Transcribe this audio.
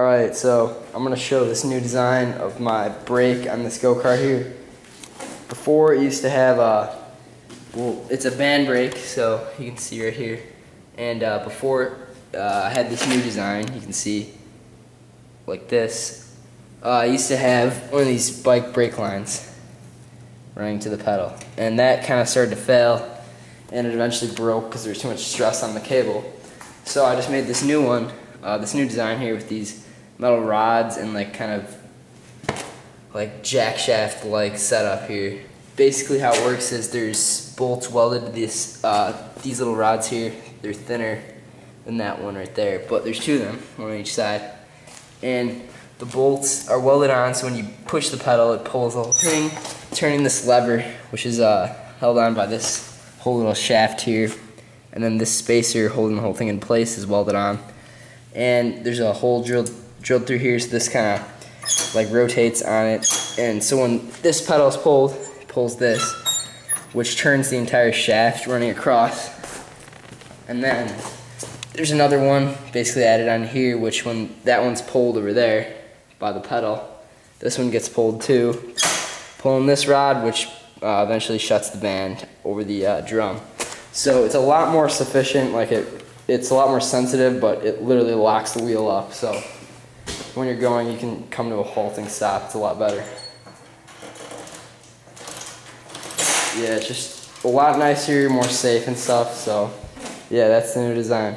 Alright, so I'm to show this new design of my brake on this go-kart here. Before it used to have a, well, it's a band brake, so you can see right here. And uh, before uh, I had this new design, you can see like this. Uh, I used to have one of these bike brake lines running to the pedal. And that kind of started to fail and it eventually broke because there was too much stress on the cable. So I just made this new one uh, this new design here with these metal rods and like kind of like jack shaft like setup here. Basically how it works is there's bolts welded to this, uh, these little rods here. They're thinner than that one right there, but there's two of them, one on each side. And the bolts are welded on so when you push the pedal it pulls the whole thing, turning this lever which is uh, held on by this whole little shaft here. And then this spacer holding the whole thing in place is welded on and there's a hole drilled drilled through here so this kind of like rotates on it. And so when this pedal is pulled pulls this which turns the entire shaft running across. And then there's another one basically added on here which when that one's pulled over there by the pedal. This one gets pulled too. Pulling this rod which uh, eventually shuts the band over the uh, drum. So it's a lot more sufficient like it it's a lot more sensitive, but it literally locks the wheel up. So when you're going, you can come to a halting stop. It's a lot better. Yeah, it's just a lot nicer, more safe and stuff. So yeah, that's the new design.